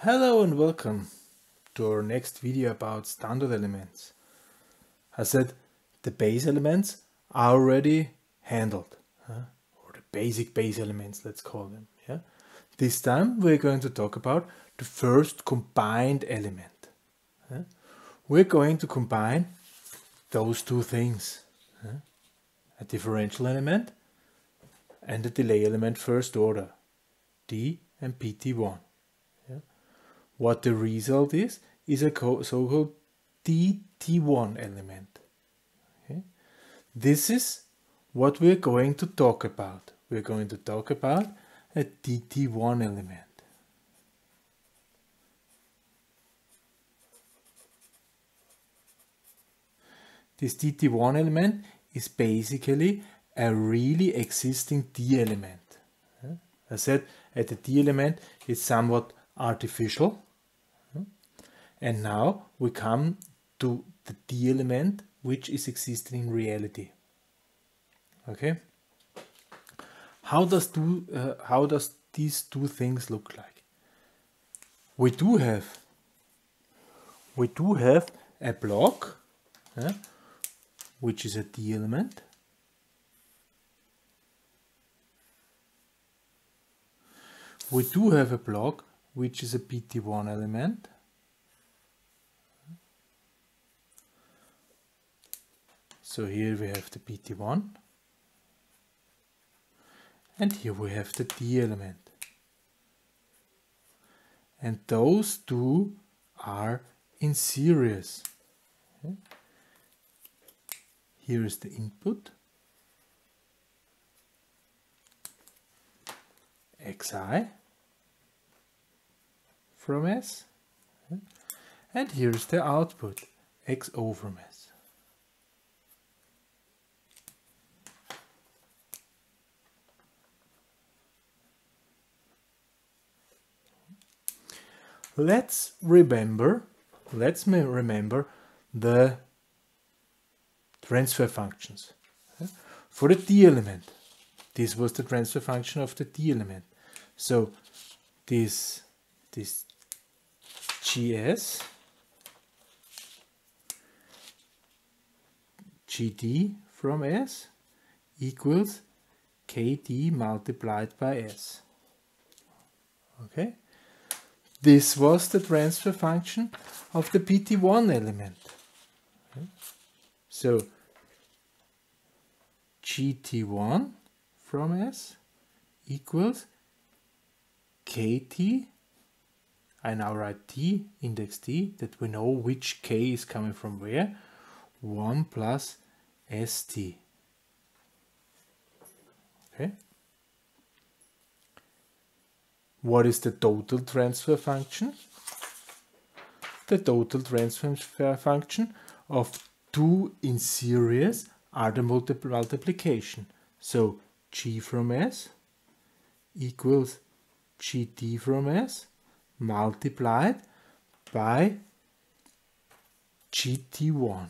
Hello and welcome to our next video about standard elements. I said the base elements are already handled, huh? or the basic base elements, let's call them. Yeah. This time we're going to talk about the first combined element. Huh? We're going to combine those two things, huh? a differential element and a delay element first order, D and PT1. What the result is, is a so-called DT1 element. Okay? This is what we're going to talk about. We're going to talk about a DT1 element. This DT1 element is basically a really existing D element. I said at the D element it's somewhat artificial and now we come to the D element which is existing in reality. Okay. How does do uh, how does these two things look like? We do have we do have a block uh, which is a D element. We do have a block which is a PT1 element. So here we have the PT1 and here we have the D element. And those two are in series. Here is the input xi from S and here is the output xo from S. let's remember, let's remember the transfer functions. For the D element, this was the transfer function of the D element. So this, this GS, GD from S equals KD multiplied by S. Okay? This was the transfer function of the PT1 element. So GT1 from S equals KT, I now write T, index T, that we know which K is coming from where, 1 plus ST. Okay. What is the total transfer function? The total transfer function of two in series are the multiplication. So G from S equals GD from S multiplied by GT1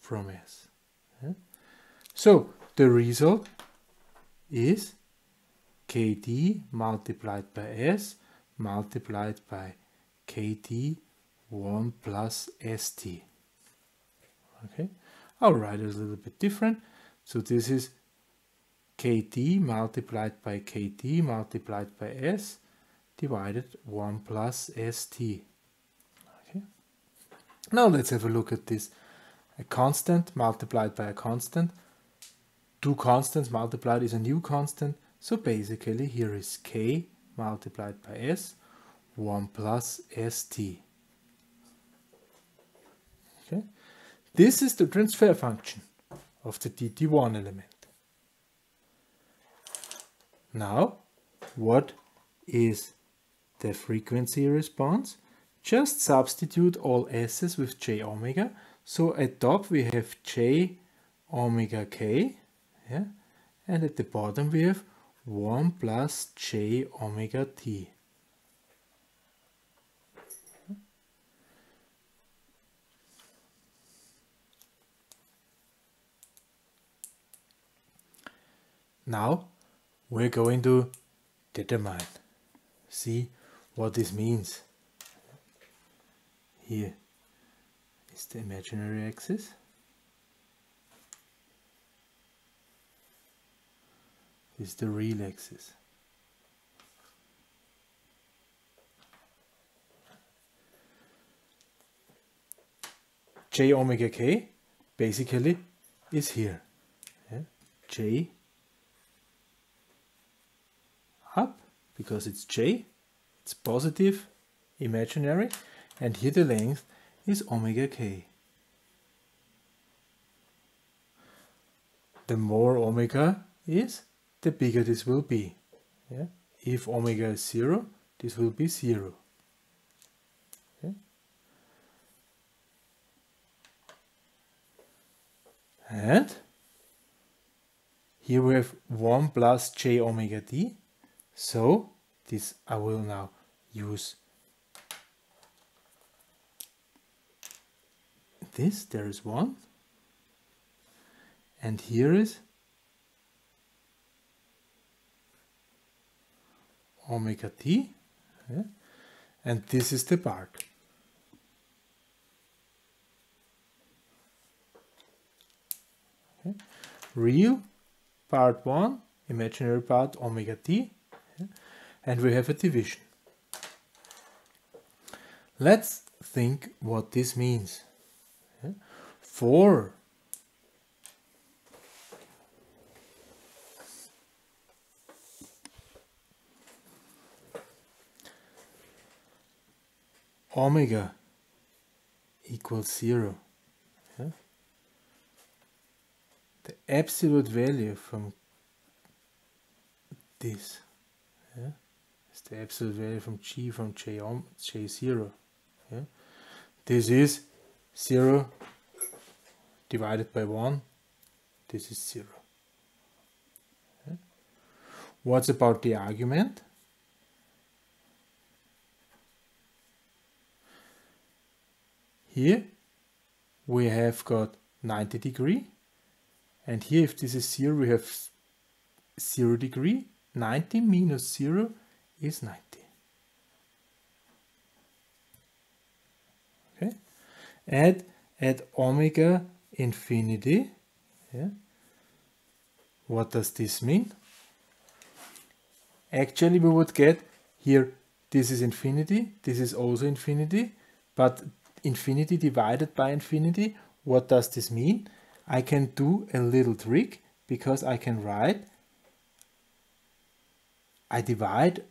from S. So the result is kd multiplied by s multiplied by kd 1 plus st. Okay, I'll write it a little bit different. So this is kd multiplied by kd multiplied by s divided 1 plus st. Okay. Now let's have a look at this. A constant multiplied by a constant. Two constants multiplied is a new constant. So basically here is k multiplied by s, 1 plus st. Okay. This is the transfer function of the dt1 element. Now, what is the frequency response? Just substitute all s's with j omega. So at top we have j omega k, yeah? and at the bottom we have 1 plus j omega t. Now we're going to determine. see what this means. Here is the imaginary axis. Is the real axis. j omega k basically is here. J up because it's j, it's positive, imaginary, and here the length is omega k. The more omega is, the bigger this will be. Yeah? If omega is 0, this will be 0. And here we have 1 plus j omega d. So this I will now use this. There is 1. And here is omega t. Yeah? And this is the part. Okay. Eh? Real part 1, imaginary part omega t, eh? and we have a division. Let's think what this means. Eh? For omega equals 0 the absolute value from this yeah, is the absolute value from g from j on j0 yeah. this is 0 divided by 1 this is 0 yeah. what's about the argument here we have got 90 degree and here, if this is 0, we have 0 degree. 90 minus 0 is 90. Okay. And at omega infinity, yeah, what does this mean? Actually, we would get here, this is infinity, this is also infinity, but infinity divided by infinity, what does this mean? I can do a little trick because I can write I divide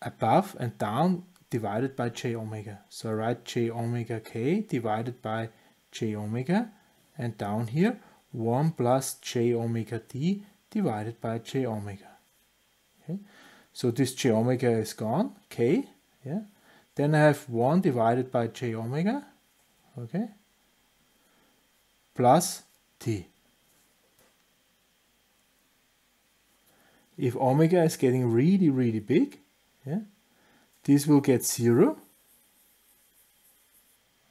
above and down divided by j omega. So I write j omega k divided by j omega and down here 1 plus j omega t divided by j omega. Okay. So this j omega is gone, k, yeah. Then I have 1 divided by j omega, okay plus t. If omega is getting really, really big, yeah, this will get 0.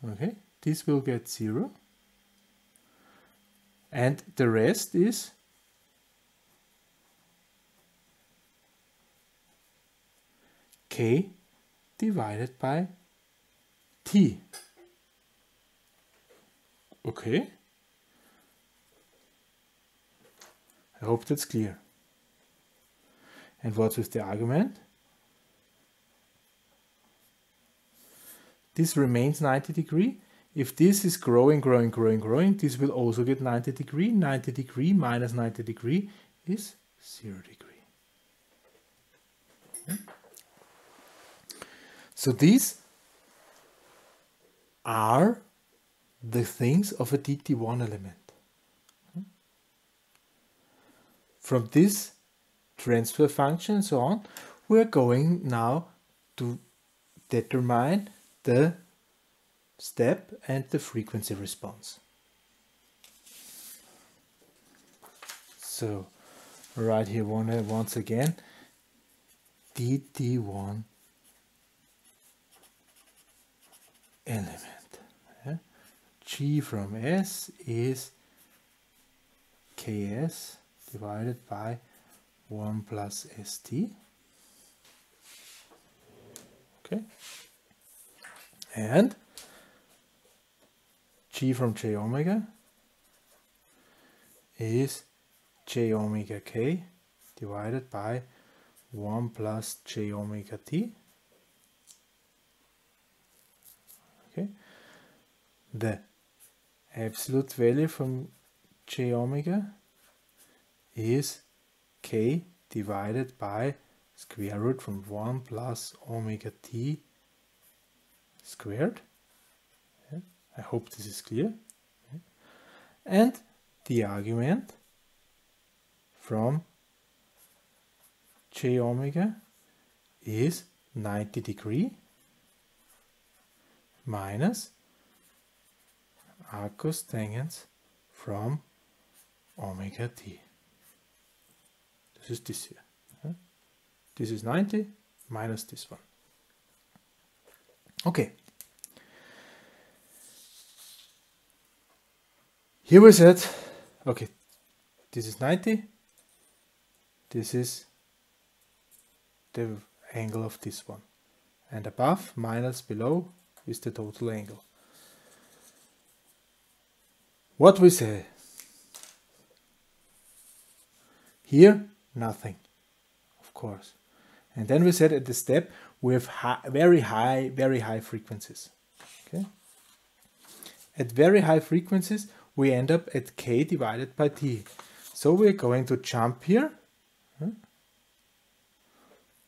Okay, this will get 0. And the rest is k divided by t. Okay. I hope that's clear. And what's with the argument? This remains 90 degree. If this is growing, growing, growing, growing, this will also get 90 degree. 90 degree minus 90 degree is 0 degree. Hmm? So these are the things of a DT1 element. From this transfer function and so on, we're going now to determine the step and the frequency response. So right here once again DT1 element. Yeah? G from S is Ks divided by 1 plus st. Okay? And g from j omega is j omega k divided by 1 plus j omega t. Okay, the absolute value from j omega is k divided by square root from 1 plus omega t squared. Yeah, I hope this is clear. Yeah. And the argument from j omega is 90 degree minus arc cosecant from omega t. This is this here. This is 90 minus this one. Okay. Here we said, okay, this is 90, this is the angle of this one. And above minus below is the total angle. What we say? Here, nothing, of course. And then we said at the step, we have high, very high, very high frequencies. Okay. At very high frequencies, we end up at k divided by t. So we're going to jump here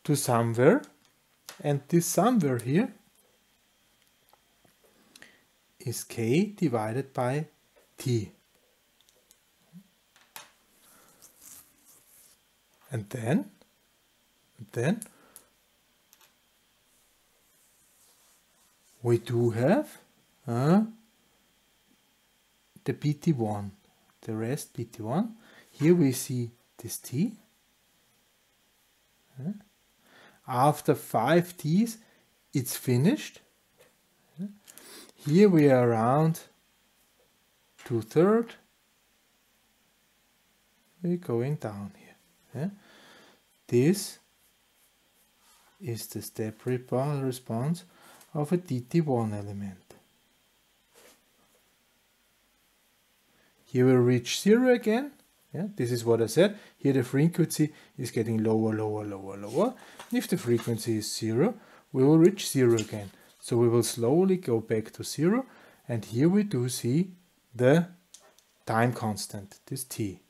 to somewhere and this somewhere here is k divided by t. And then, then we do have uh, the PT1, the rest PT1. Here we see this T. Uh, after five T's, it's finished. Here we are around two third. We're going down here. This is the step response of a DT1 element. Here we reach zero again. Yeah, this is what I said. Here the frequency is getting lower, lower, lower, lower. If the frequency is zero, we will reach zero again. So we will slowly go back to zero. And here we do see the time constant, this t.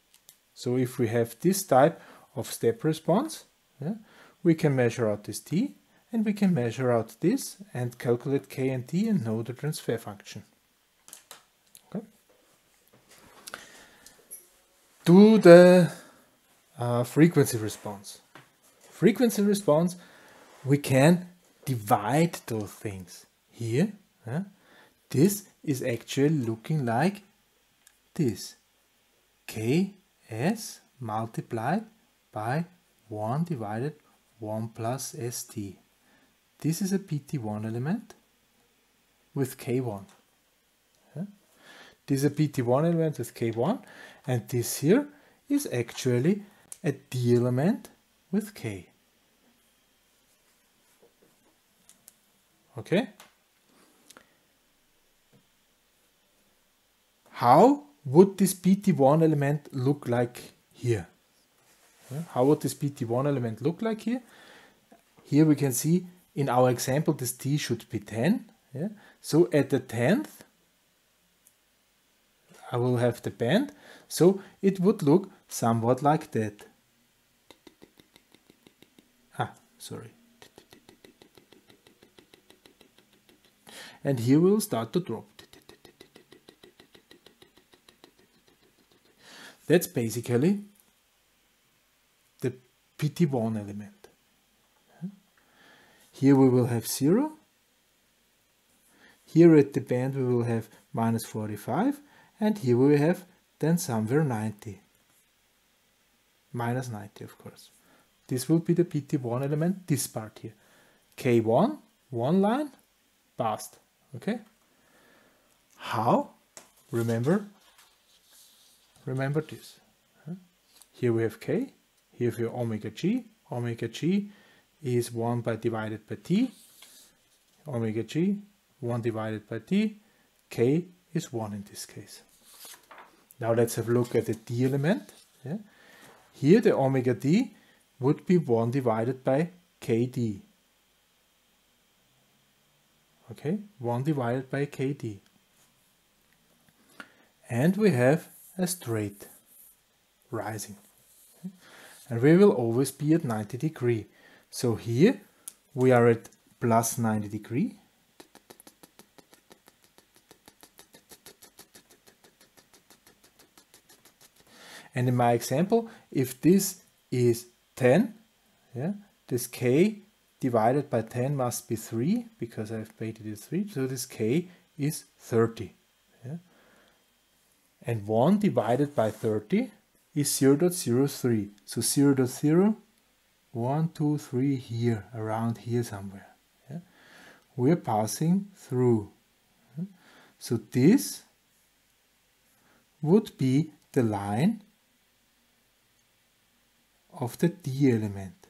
So if we have this type of step response, yeah, we can measure out this t and we can measure out this and calculate k and t and know the transfer function. Okay. To the uh, frequency response. Frequency response, we can divide those things. Here, this is actually looking like this. Ks multiplied by 1 divided 1 plus st. This is a PT1 element with K1. Yeah? This is a PT1 element with K1 and this here is actually a D element with K. Okay? How would this PT1 element look like here? How would this PT1 element look like here? Here we can see in our example, this t should be 10. Yeah? So at the 10th, I will have the band. So it would look somewhat like that. Ah, sorry. And here we'll start to drop. That's basically the PT1 element. Here we will have 0. Here at the band we will have minus 45 and here we have then somewhere 90. Minus 90 of course. This will be the PT1 element, this part here. K1, one line, passed. Okay? How? Remember? Remember this. Here we have K, here we have omega G. Omega G is 1 by divided by t. omega g, 1 divided by t. k is 1 in this case. Now let's have a look at the d element. Yeah. Here the omega d would be 1 divided by kd. Okay, 1 divided by kd. And we have a straight rising. And we will always be at 90 degree. So here we are at plus 90 degree. And in my example, if this is 10, yeah, this k divided by 10 must be 3 because I've made it as 3. So this k is 30. Yeah. And 1 divided by 30 is 0 0.03. So 0 0.0, 1, 2, 3 here, around here somewhere. Yeah. We're passing through. So this would be the line of the D element.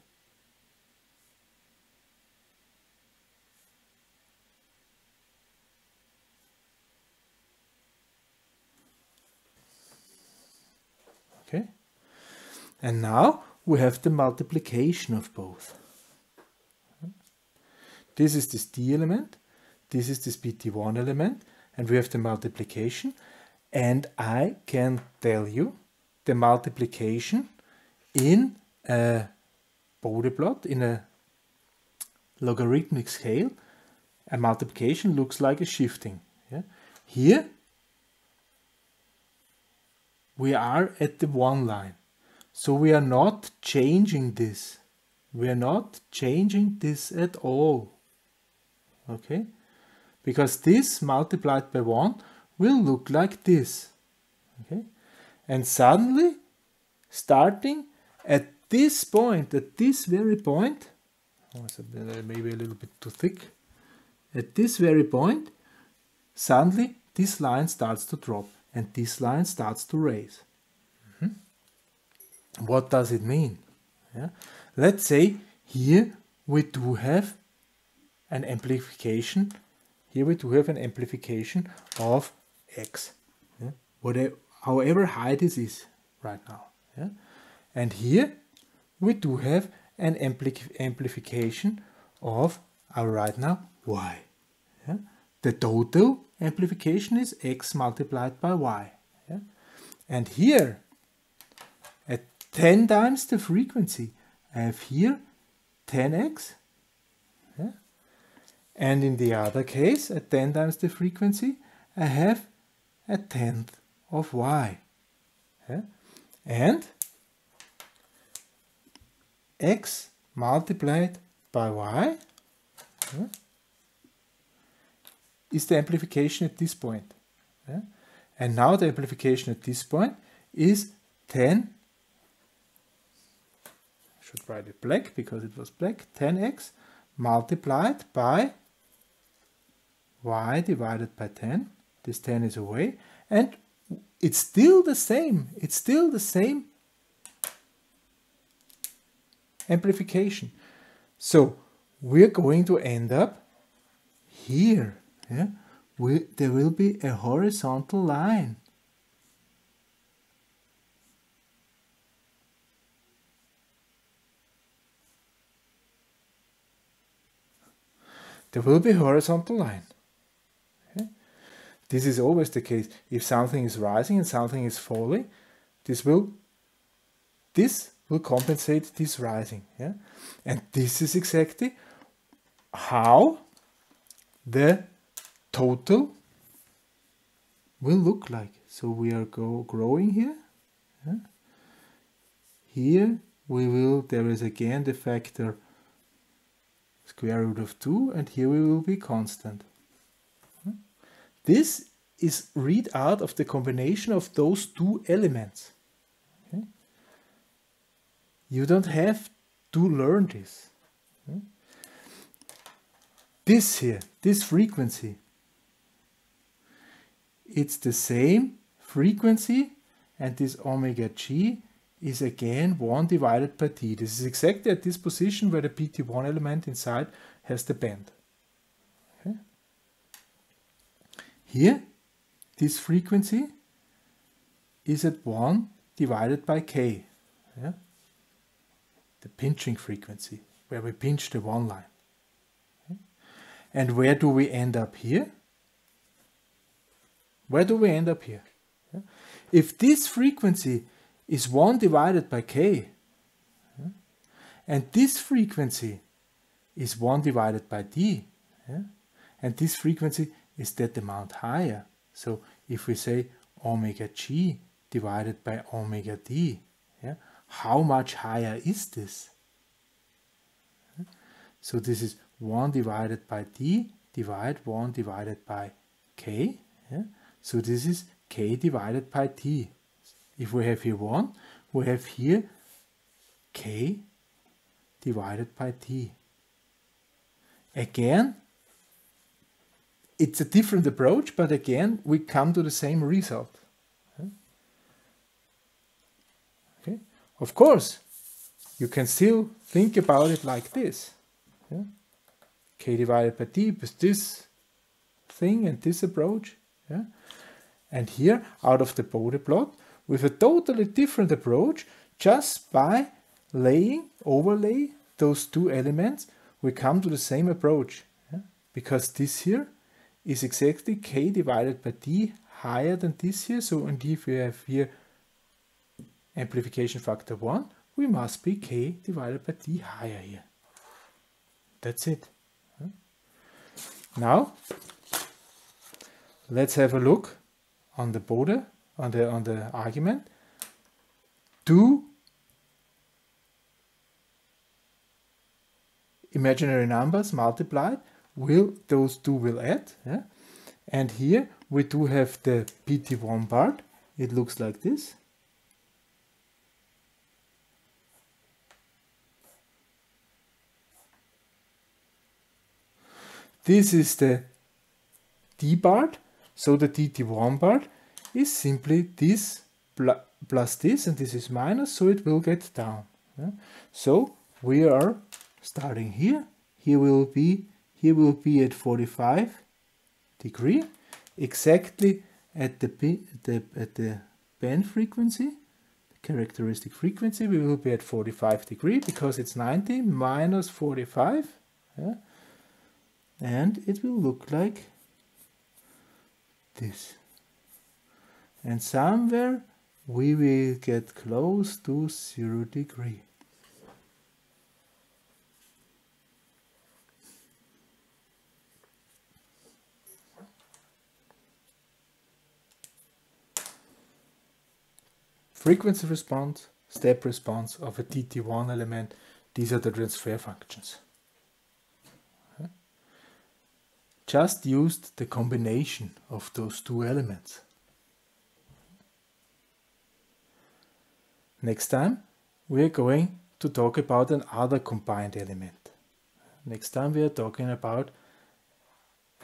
Okay. And now we have the multiplication of both. This is this D element, this is this PT1 element, and we have the multiplication. And I can tell you the multiplication in a Bode plot, in a logarithmic scale, a multiplication looks like a shifting. Yeah? Here we are at the one line. So we are not changing this. We are not changing this at all. Okay? Because this multiplied by 1 will look like this. Okay? And suddenly, starting at this point, at this very point, oh, maybe a little bit too thick, at this very point, suddenly this line starts to drop and this line starts to raise. Mm -hmm. What does it mean? Yeah. Let's say here we do have an amplification. Here we do have an amplification of x. Yeah. Whatever, however high this is right now. Yeah. And here we do have an ampli amplification of our right now y. The total amplification is x multiplied by y. Yeah? And here, at 10 times the frequency, I have here 10x. Yeah? And in the other case, at 10 times the frequency, I have a tenth of y. Yeah? And x multiplied by y is the amplification at this point. Yeah? And now the amplification at this point is 10, I should write it black because it was black, 10x multiplied by y divided by 10. This 10 is away and it's still the same. It's still the same amplification. So we're going to end up here. Yeah? We, there will be a horizontal line. There will be a horizontal line. Okay? This is always the case. If something is rising and something is falling, this will this will compensate this rising. Yeah? And this is exactly how the total will look like. So we are go growing here. Yeah? Here we will, there is again the factor square root of 2 and here we will be constant. Hmm. This is read out of the combination of those two elements. You don't have to learn this. Hmm. This here, this frequency, it's the same frequency and this omega g is again 1 divided by t. This is exactly at this position where the PT1 element inside has the bend. Here, this frequency is at 1 divided by k. Yeah? The pinching frequency, where we pinch the one line. Okay? And where do we end up here? Where do we end up here? If this frequency is 1 divided by k, and this frequency is 1 divided by d, and this frequency is that amount higher. So if we say omega g divided by omega d, how much higher is this? So this is 1 divided by d divided 1 divided by k. Yeah? So this is k divided by t. If we have here 1, we have here k divided by t. Again, it's a different approach, but again, we come to the same result. Okay. Of course, you can still think about it like this. Yeah? k divided by t is this thing and this approach. Yeah? And here, out of the Bode plot, with a totally different approach, just by laying, overlay those two elements, we come to the same approach. Yeah? Because this here is exactly k divided by d higher than this here. So and if we have here amplification factor 1, we must be k divided by d higher here. That's it. Now, let's have a look on the border, on the, on the argument. Do imaginary numbers multiplied? Will those two will add? Yeah? and here we do have the pt1 part. It looks like this. This is the d part so the dt1 part is simply this plus this and this is minus so it will get down yeah? so we are starting here here will be here will be at 45 degree, exactly at the, the, at the band frequency, the characteristic frequency, we will be at 45 degree because it's 90 minus 45. Yeah? And it will look like this. And somewhere we will get close to zero degree. frequency response, step response of a DT1 element, these are the transfer functions. Just used the combination of those two elements. Next time we are going to talk about another combined element. Next time we are talking about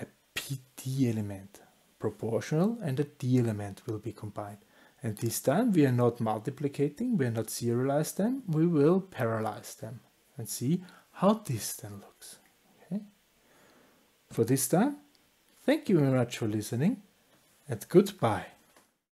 a PD element. Proportional and a D element will be combined. And this time we are not multiplicating, we are not serialize them, we will parallelize them and see how this then looks. For this time, thank you very much for listening and goodbye.